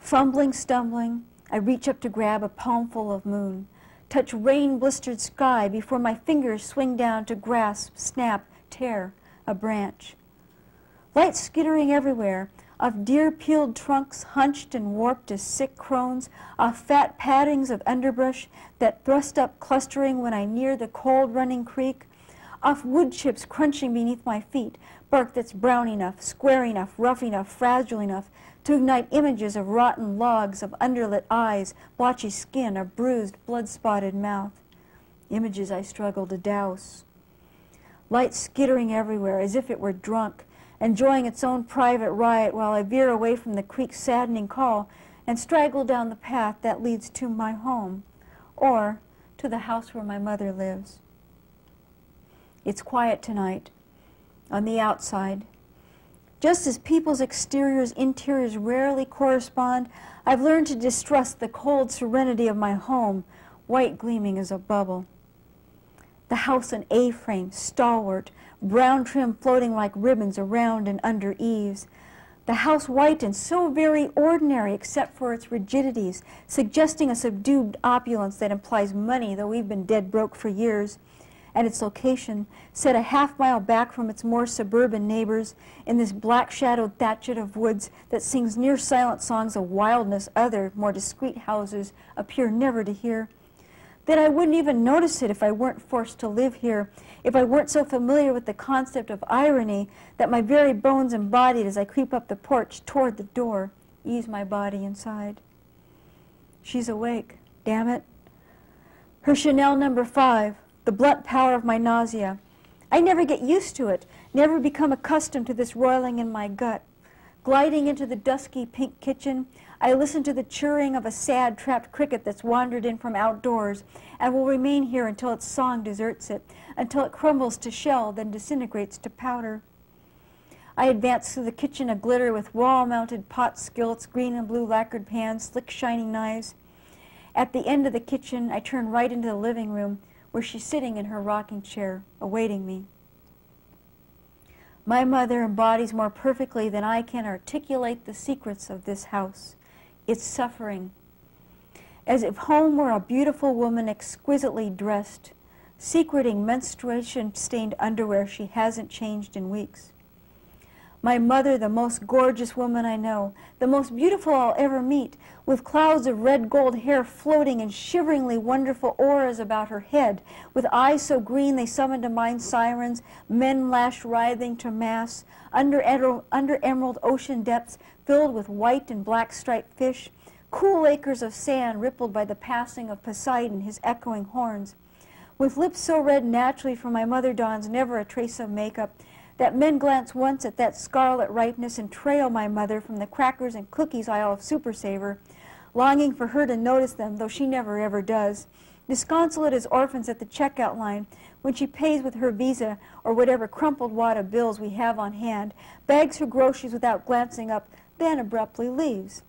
Fumbling, stumbling, I reach up to grab a palmful of moon touch rain-blistered sky before my fingers swing down to grasp, snap, tear a branch. Light skittering everywhere, of deer-peeled trunks hunched and warped as sick crones, of fat paddings of underbrush that thrust up clustering when I near the cold running creek, off wood chips crunching beneath my feet, bark that's brown enough, square enough, rough enough, fragile enough to ignite images of rotten logs, of underlit eyes, blotchy skin, a bruised, blood-spotted mouth. images I struggle to douse. Light skittering everywhere as if it were drunk, enjoying its own private riot while I veer away from the creek's saddening call and straggle down the path that leads to my home or to the house where my mother lives. It's quiet tonight on the outside. Just as people's exteriors, interiors rarely correspond, I've learned to distrust the cold serenity of my home, white gleaming as a bubble. The house an A-frame, stalwart, brown trim floating like ribbons around and under eaves. The house white and so very ordinary except for its rigidities, suggesting a subdued opulence that implies money, though we've been dead broke for years and its location, set a half mile back from its more suburban neighbors in this black-shadowed thatchet of woods that sings near silent songs of wildness other, more discreet houses appear never to hear, that I wouldn't even notice it if I weren't forced to live here, if I weren't so familiar with the concept of irony that my very bones embodied as I creep up the porch toward the door, ease my body inside. She's awake, damn it. Her Chanel number five, the blunt power of my nausea. I never get used to it, never become accustomed to this roiling in my gut. Gliding into the dusky pink kitchen, I listen to the chirring of a sad trapped cricket that's wandered in from outdoors and will remain here until its song deserts it, until it crumbles to shell, then disintegrates to powder. I advance through the kitchen aglitter with wall-mounted pot skillets, green and blue lacquered pans, slick shining knives. At the end of the kitchen, I turn right into the living room, where she's sitting in her rocking chair, awaiting me. My mother embodies more perfectly than I can articulate the secrets of this house, its suffering, as if home were a beautiful woman exquisitely dressed, secreting menstruation-stained underwear she hasn't changed in weeks. My mother, the most gorgeous woman I know, the most beautiful I'll ever meet, with clouds of red gold hair floating in shiveringly wonderful auras about her head, with eyes so green they summon to mind sirens, men lashed writhing to mass, under, under emerald ocean depths filled with white and black striped fish, cool acres of sand rippled by the passing of Poseidon, his echoing horns. With lips so red naturally for my mother dons never a trace of makeup, that men glance once at that scarlet ripeness and trail my mother from the crackers and cookies aisle of Super Saver, longing for her to notice them, though she never ever does. Disconsolate as orphans at the checkout line when she pays with her visa or whatever crumpled wad of bills we have on hand, bags her groceries without glancing up, then abruptly leaves.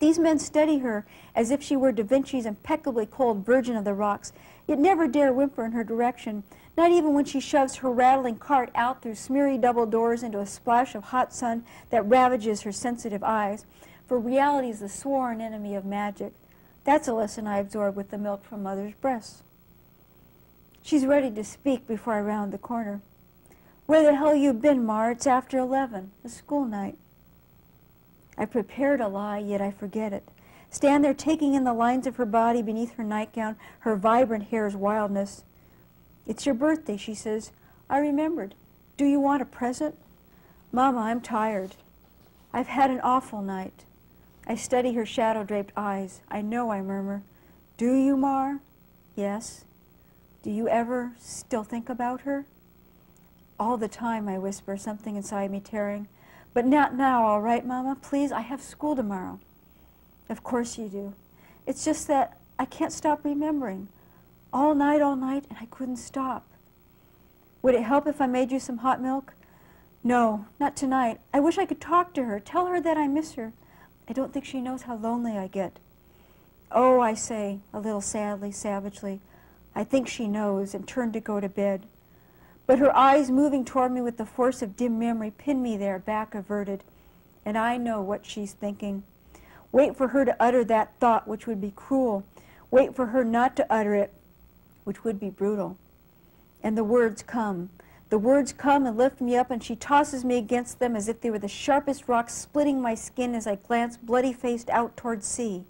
These men study her as if she were Da Vinci's impeccably cold Virgin of the Rocks, yet never dare whimper in her direction, not even when she shoves her rattling cart out through smeary double doors into a splash of hot sun that ravages her sensitive eyes. For reality is the sworn enemy of magic. That's a lesson I absorbed with the milk from mother's breasts. She's ready to speak before I round the corner. Where the hell you been, Mar? It's after eleven, a school night. I prepared a lie, yet I forget it. Stand there taking in the lines of her body beneath her nightgown, her vibrant hair's wildness. It's your birthday, she says. I remembered. Do you want a present? Mama, I'm tired. I've had an awful night. I study her shadow-draped eyes. I know, I murmur. Do you, Mar? Yes. Do you ever still think about her? All the time, I whisper, something inside me tearing. But not now, all right, Mama? Please, I have school tomorrow. Of course you do. It's just that I can't stop remembering all night, all night, and I couldn't stop. Would it help if I made you some hot milk? No, not tonight. I wish I could talk to her, tell her that I miss her. I don't think she knows how lonely I get. Oh, I say, a little sadly, savagely, I think she knows, and turned to go to bed. But her eyes moving toward me with the force of dim memory pin me there, back averted. And I know what she's thinking. Wait for her to utter that thought which would be cruel. Wait for her not to utter it, which would be brutal. And the words come. The words come and lift me up, and she tosses me against them as if they were the sharpest rocks splitting my skin as I glance bloody-faced out toward sea.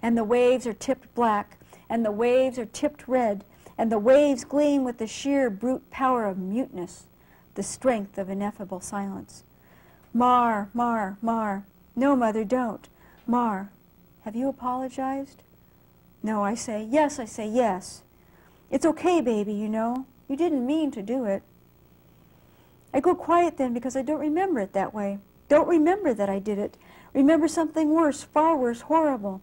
And the waves are tipped black, and the waves are tipped red, and the waves gleam with the sheer brute power of muteness, the strength of ineffable silence. Mar, Mar, Mar. No, Mother, don't. Mar, have you apologized? No, I say. Yes, I say yes. It's okay, baby, you know. You didn't mean to do it. I go quiet then because I don't remember it that way. Don't remember that I did it. Remember something worse, far worse, horrible.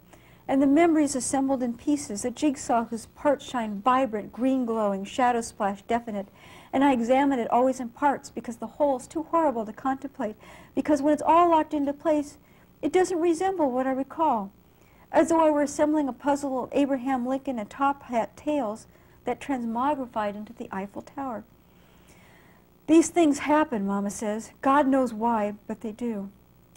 And the memories assembled in pieces, a jigsaw whose parts shine vibrant, green glowing, shadow splash definite. And I examine it always in parts because the whole's too horrible to contemplate. Because when it's all locked into place, it doesn't resemble what I recall. As though I were assembling a puzzle of Abraham Lincoln and top hat tails that transmogrified into the Eiffel Tower. These things happen, Mama says. God knows why, but they do.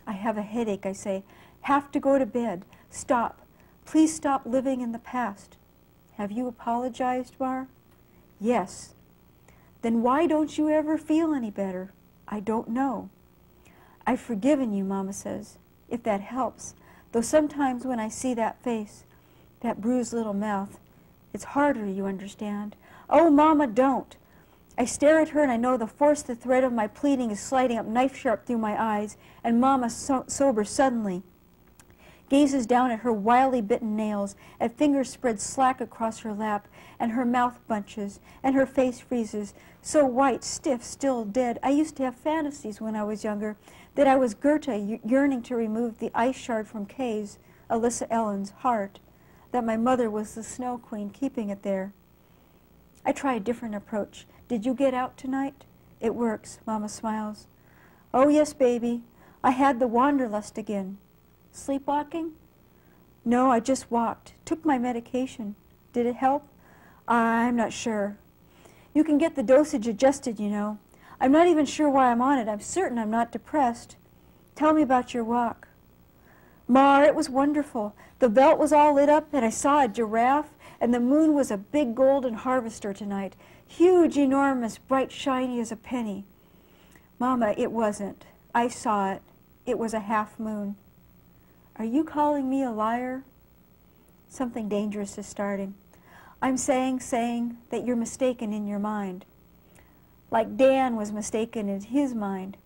I have a headache, I say. Have to go to bed. Stop. Please stop living in the past. Have you apologized, Mar? Yes. Then why don't you ever feel any better? I don't know. I've forgiven you, Mama says, if that helps. Though sometimes when I see that face, that bruised little mouth, it's harder, you understand. Oh, Mama, don't. I stare at her and I know the force the thread of my pleading is sliding up knife sharp through my eyes, and Mama so sobers suddenly, gazes down at her wildly bitten nails, at fingers spread slack across her lap, and her mouth bunches, and her face freezes, so white, stiff, still dead. I used to have fantasies when I was younger that I was Gerda yearning to remove the ice shard from Kay's, Alyssa Ellen's, heart, that my mother was the snow queen keeping it there. I try a different approach. Did you get out tonight? It works, Mama smiles. Oh, yes, baby. I had the wanderlust again. Sleepwalking? No, I just walked. Took my medication. Did it help? I'm not sure. You can get the dosage adjusted, you know. I'm not even sure why I'm on it. I'm certain I'm not depressed. Tell me about your walk. Mar, it was wonderful. The belt was all lit up, and I saw a giraffe, and the moon was a big golden harvester tonight. Huge, enormous, bright, shiny as a penny. Mama, it wasn't. I saw it. It was a half moon. Are you calling me a liar? Something dangerous is starting. I'm saying, saying that you're mistaken in your mind. Like Dan was mistaken in his mind.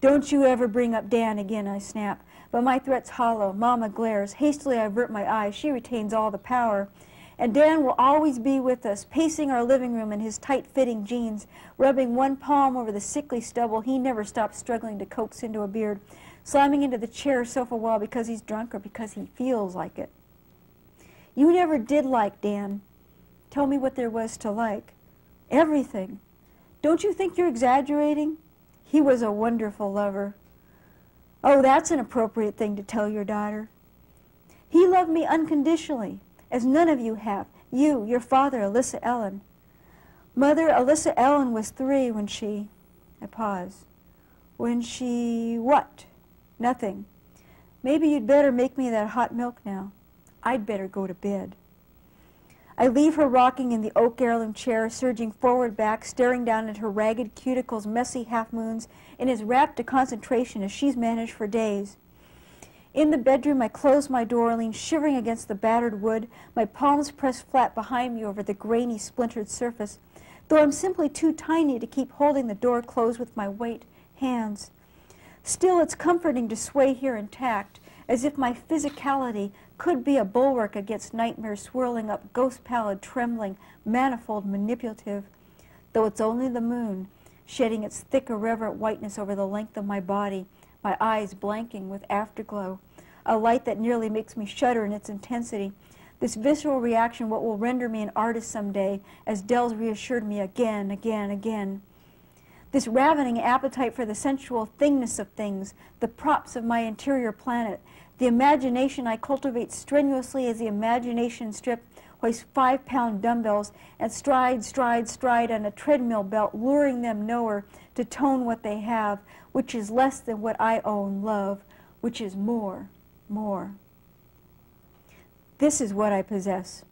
Don't you ever bring up Dan again, I snap. But my threat's hollow. Mama glares. Hastily I avert my eyes. She retains all the power. And Dan will always be with us, pacing our living room in his tight-fitting jeans, rubbing one palm over the sickly stubble he never stops struggling to coax into a beard, slamming into the chair sofa wall because he's drunk or because he feels like it. You never did like Dan. Tell me what there was to like. Everything. Don't you think you're exaggerating? He was a wonderful lover. Oh, that's an appropriate thing to tell your daughter. He loved me unconditionally as none of you have. You, your father, Alyssa Ellen. Mother, Alyssa Ellen was three when she... I pause. When she... what? Nothing. Maybe you'd better make me that hot milk now. I'd better go to bed. I leave her rocking in the oak heirloom chair, surging forward back, staring down at her ragged cuticles, messy half-moons, in as rapt a concentration as she's managed for days. In the bedroom, I close my door, lean shivering against the battered wood, my palms pressed flat behind me over the grainy, splintered surface, though I'm simply too tiny to keep holding the door closed with my weight hands. Still, it's comforting to sway here intact, as if my physicality could be a bulwark against nightmares swirling up, ghost-pallid, trembling, manifold, manipulative, though it's only the moon, shedding its thick, irreverent whiteness over the length of my body, my eyes blanking with afterglow, a light that nearly makes me shudder in its intensity. This visceral reaction, what will render me an artist someday, as Dells reassured me again, again, again. This ravening appetite for the sensual thingness of things, the props of my interior planet, the imagination I cultivate strenuously as the imagination strip hoists five-pound dumbbells and stride, stride, stride on a treadmill belt, luring them nowhere to tone what they have, which is less than what I own, love, which is more, more. This is what I possess.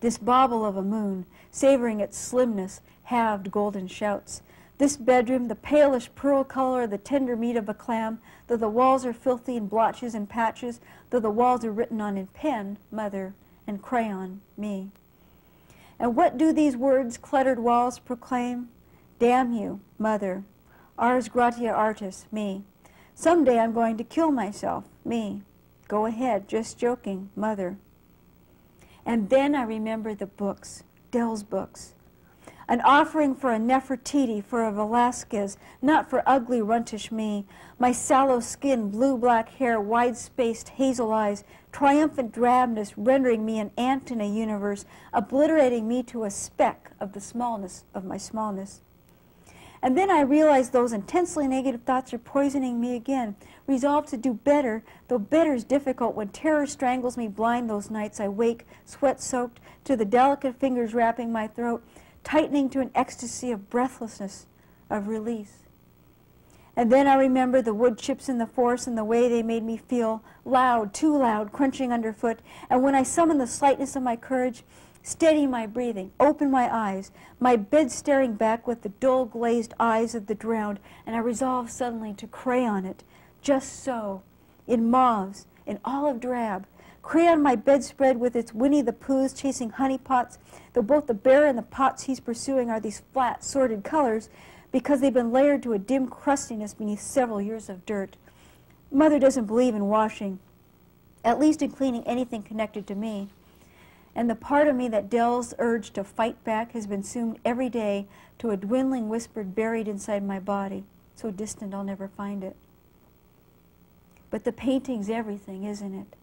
This bauble of a moon, savoring its slimness, halved golden shouts. This bedroom, the palish pearl color the tender meat of a clam, though the walls are filthy in blotches and patches, though the walls are written on in pen, mother, and crayon, me. And what do these words, cluttered walls, proclaim? Damn you, mother, Ars gratia artis, me. Someday I'm going to kill myself, me. Go ahead, just joking, mother. And then I remember the books, Dell's books. An offering for a Nefertiti, for a Velasquez, not for ugly, runtish me. My sallow skin, blue-black hair, wide-spaced hazel eyes, triumphant drabness rendering me an ant in a universe, obliterating me to a speck of the smallness of my smallness. And then I realize those intensely negative thoughts are poisoning me again. Resolved to do better, though better is difficult when terror strangles me blind those nights I wake, sweat soaked, to the delicate fingers wrapping my throat, tightening to an ecstasy of breathlessness, of release. And then I remember the wood chips in the forest and the way they made me feel, loud, too loud, crunching underfoot. And when I summoned the slightness of my courage, steady my breathing, open my eyes, my bed staring back with the dull glazed eyes of the drowned, and I resolved suddenly to crayon it, just so, in mauves, in olive drab, crayon my bedspread with its Winnie the Poohs chasing honey pots, though both the bear and the pots he's pursuing are these flat, sordid colors, because they've been layered to a dim crustiness beneath several years of dirt. Mother doesn't believe in washing, at least in cleaning anything connected to me and the part of me that Dell's urge to fight back has been assumed every day to a dwindling whisper buried inside my body, so distant I'll never find it. But the painting's everything, isn't it?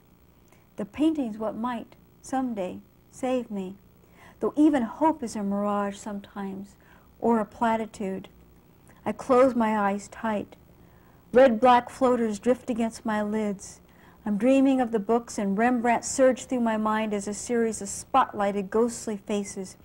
The painting's what might, someday, save me, though even hope is a mirage sometimes, or a platitude. I close my eyes tight. Red-black floaters drift against my lids. I'm dreaming of the books, and Rembrandt surged through my mind as a series of spotlighted ghostly faces.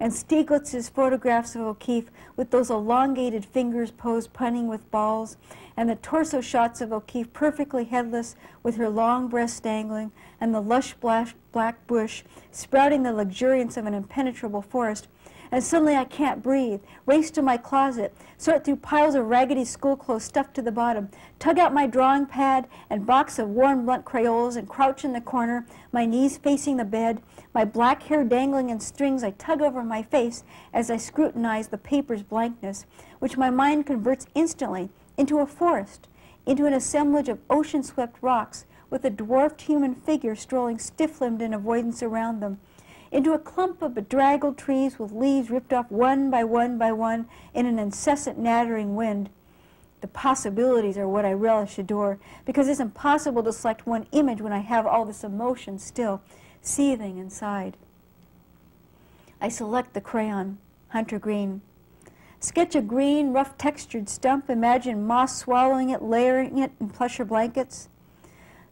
And Stieglitz's photographs of O'Keeffe with those elongated fingers posed punning with balls, and the torso shots of O'Keeffe perfectly headless with her long breasts dangling, and the lush black bush sprouting the luxuriance of an impenetrable forest, and suddenly I can't breathe. Race to my closet, sort through piles of raggedy school clothes stuffed to the bottom, tug out my drawing pad and box of worn blunt Crayolas and crouch in the corner, my knees facing the bed, my black hair dangling in strings. I tug over my face as I scrutinize the paper's blankness, which my mind converts instantly into a forest, into an assemblage of ocean-swept rocks with a dwarfed human figure strolling stiff-limbed in avoidance around them into a clump of bedraggled trees with leaves ripped off one by one by one in an incessant nattering wind. The possibilities are what I relish adore, because it's impossible to select one image when I have all this emotion still seething inside. I select the crayon, hunter green. Sketch a green, rough-textured stump. Imagine moss swallowing it, layering it in plusher blankets.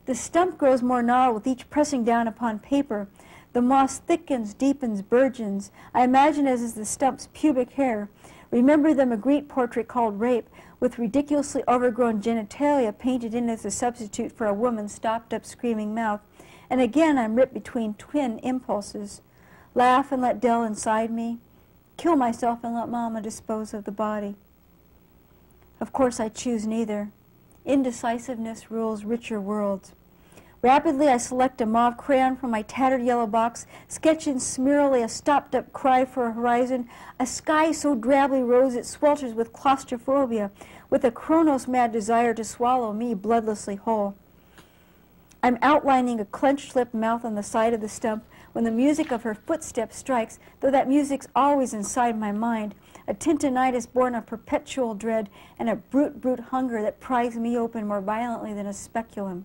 The stump grows more gnarled with each pressing down upon paper, the moss thickens, deepens, burgeons. I imagine as is the stump's pubic hair. Remember the Magritte portrait called Rape, with ridiculously overgrown genitalia painted in as a substitute for a woman's stopped-up screaming mouth. And again I'm ripped between twin impulses. Laugh and let Dell inside me. Kill myself and let Mama dispose of the body. Of course I choose neither. Indecisiveness rules richer worlds. Rapidly, I select a mauve crayon from my tattered yellow box, sketching smearily a stopped-up cry for a horizon, a sky so drably rose it swelters with claustrophobia, with a Kronos-mad desire to swallow me bloodlessly whole. I'm outlining a clenched lip mouth on the side of the stump when the music of her footsteps strikes, though that music's always inside my mind, a tinnitus born of perpetual dread and a brute, brute hunger that pries me open more violently than a speculum.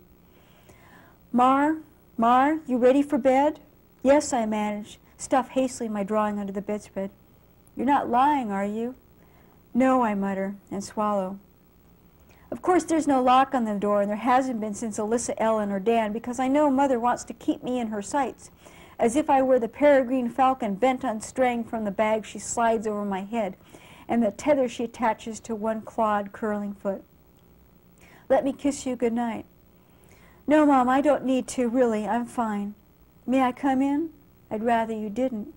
Mar, Mar, you ready for bed? Yes, I manage, stuff hastily my drawing under the bedspread. You're not lying, are you? No, I mutter, and swallow. Of course, there's no lock on the door, and there hasn't been since Alyssa Ellen or Dan, because I know Mother wants to keep me in her sights, as if I were the peregrine falcon bent on straying from the bag she slides over my head, and the tether she attaches to one clawed, curling foot. Let me kiss you good night. No, Mom, I don't need to, really. I'm fine. May I come in? I'd rather you didn't.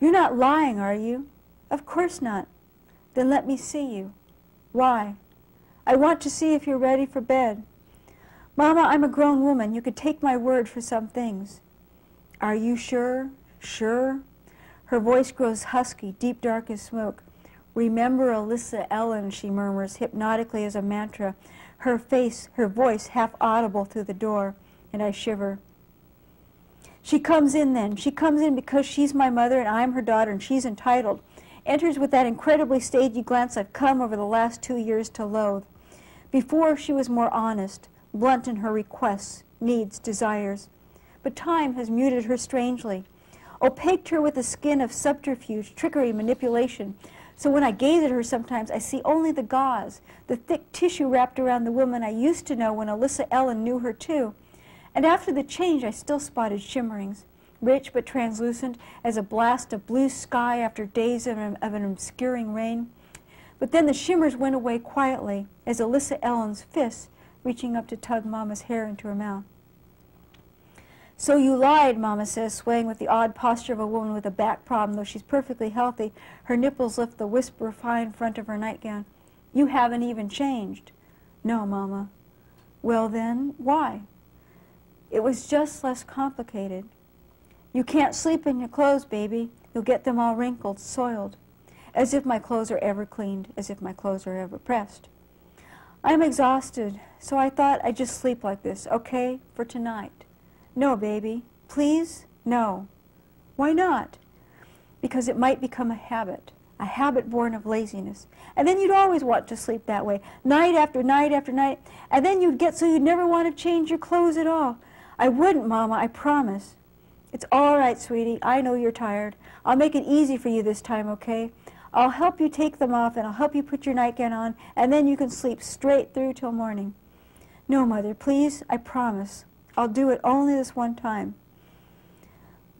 You're not lying, are you? Of course not. Then let me see you. Why? I want to see if you're ready for bed. Mama, I'm a grown woman. You could take my word for some things. Are you sure? Sure? Her voice grows husky, deep dark as smoke. Remember Alyssa Ellen, she murmurs hypnotically as a mantra her face, her voice half audible through the door, and I shiver. She comes in then. She comes in because she's my mother and I'm her daughter and she's entitled. Enters with that incredibly stagey glance I've come over the last two years to loathe. Before, she was more honest, blunt in her requests, needs, desires. But time has muted her strangely, opaqued her with the skin of subterfuge, trickery, manipulation. So when I gaze at her sometimes, I see only the gauze, the thick tissue wrapped around the woman I used to know when Alyssa Ellen knew her too. And after the change, I still spotted shimmerings, rich but translucent as a blast of blue sky after days of an, of an obscuring rain. But then the shimmers went away quietly as Alyssa Ellen's fists reaching up to tug Mama's hair into her mouth. So you lied, Mama says, swaying with the odd posture of a woman with a back problem, though she's perfectly healthy. Her nipples lift the whisper fine front of her nightgown. You haven't even changed. No, Mama. Well then, why? It was just less complicated. You can't sleep in your clothes, baby. You'll get them all wrinkled, soiled. As if my clothes are ever cleaned, as if my clothes are ever pressed. I'm exhausted, so I thought I'd just sleep like this, okay, for tonight. No, baby. Please? No. Why not? Because it might become a habit, a habit born of laziness. And then you'd always want to sleep that way, night after night after night. And then you'd get so you'd never want to change your clothes at all. I wouldn't, Mama, I promise. It's all right, sweetie. I know you're tired. I'll make it easy for you this time, okay? I'll help you take them off and I'll help you put your nightgown on, and then you can sleep straight through till morning. No, Mother, please, I promise. I'll do it only this one time.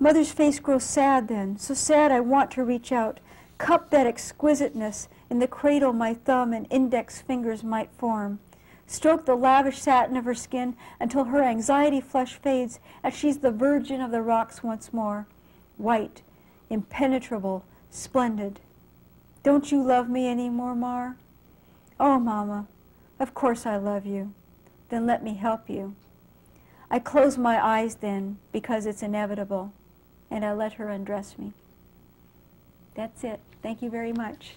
Mother's face grows sad then, so sad I want to reach out, cup that exquisiteness in the cradle my thumb and index fingers might form, stroke the lavish satin of her skin until her anxiety flush fades as she's the virgin of the rocks once more, white, impenetrable, splendid. Don't you love me any more, Mar? Oh, Mama, of course I love you. Then let me help you. I close my eyes then because it's inevitable, and I let her undress me. That's it. Thank you very much.